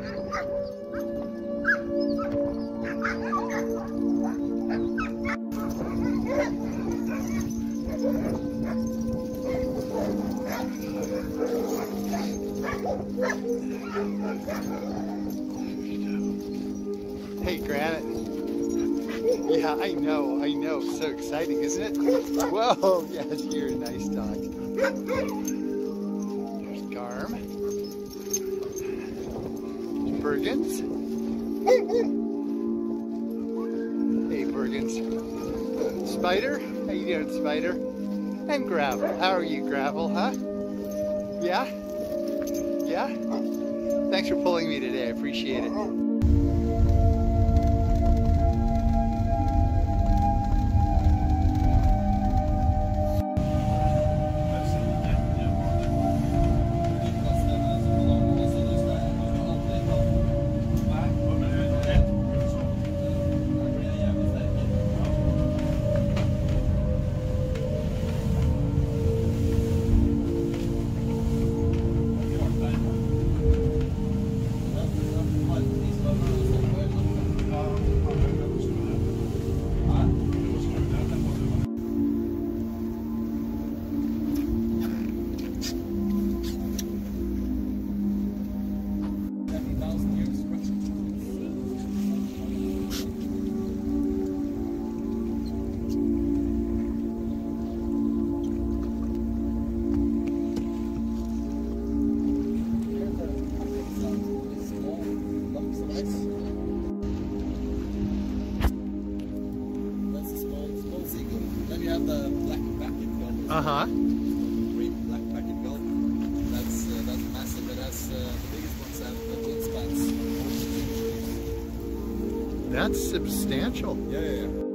Hey, Granite. Yeah, I know, I know. So exciting, isn't it? Whoa, yes, you're a nice dog. Bergens. Hey, Bergens. Spider? How you doing, Spider? And Gravel. How are you, Gravel, huh? Yeah? Yeah? Thanks for pulling me today. I appreciate it. Uh huh. Great black backed gull. That's uh, that's massive. It has uh, the biggest ones have the twin. That's substantial. Yeah, yeah, yeah.